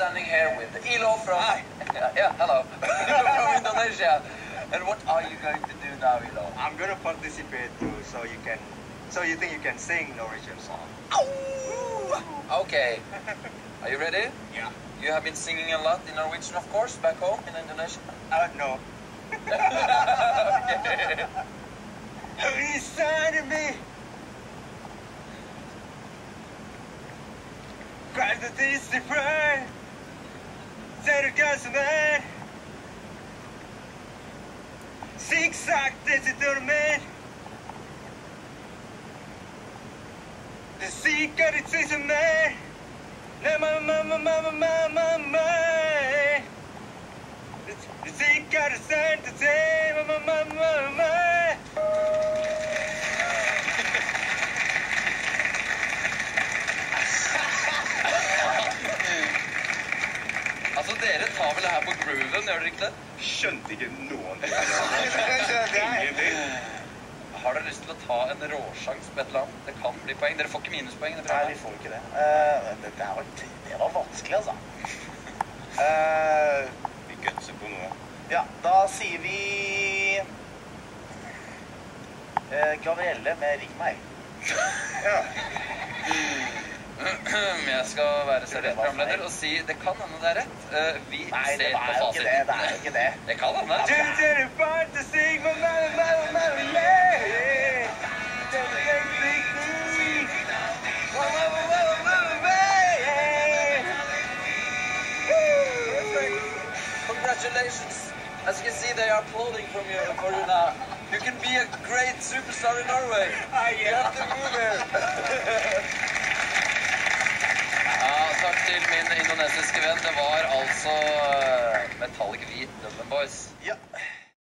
standing here with Ilo from. Hi. Yeah, hello. from Indonesia. And what are you going to do now, Ilo? I'm gonna participate too, so you can, so you think you can sing Norwegian song? Okay. Are you ready? Yeah. You have been singing a lot in Norwegian, of course, back home in Indonesia. Uh, no. okay. Inside of me. Cries the distant gözüme Zikzak dizi the Sikar The Ne ma ma ma ma ma ma ma Zikar sen dizi dere tar vel det her på grooven, gjør dere ikke det? Skjønte ikke noen ting. Har dere lyst til å ta en råsjans på et eller annet? Det kan bli poeng. Dere får ikke minuspoeng. det Nei, vi får ikke det. Uh, det, det, var, det var vanskelig, altså. Uh, Vi gutser på noe. ja, da sier vi uh, Gabrielle med 'Ring meg'. Ja. Jeg skal være seriøs programleder og si det kan hende det er rett. Eh, Vi Nei, ser er på jo ikke det. Det er jo ikke det. Det kan hende. Congratulations. As you can see, they are applauding from you for you now. You can be a great superstar in Norway. You have to move here. min venn. Det var altså eh, Metallic Hvit Dublin Boys. Ja.